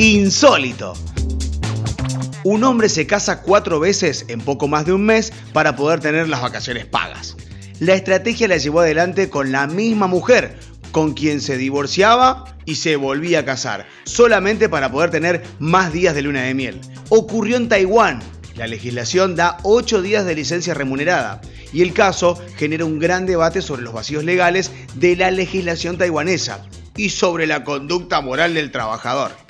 insólito. Un hombre se casa cuatro veces en poco más de un mes para poder tener las vacaciones pagas. La estrategia la llevó adelante con la misma mujer, con quien se divorciaba y se volvía a casar, solamente para poder tener más días de luna de miel. Ocurrió en Taiwán. La legislación da ocho días de licencia remunerada y el caso genera un gran debate sobre los vacíos legales de la legislación taiwanesa y sobre la conducta moral del trabajador.